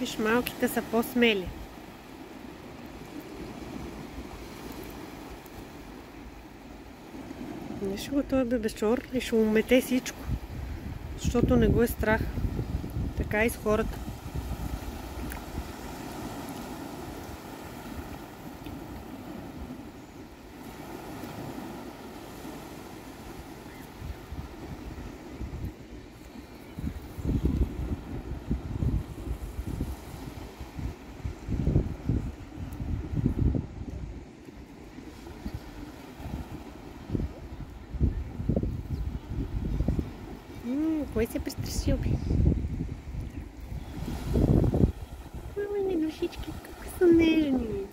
Виж, малките са по-смели. Виж го той бебешор и ще му мете всичко. Защото не го е страх. Така и с хората. М -м, кой се престрашил, ами, бе? Ой, менушички, колко са нежни.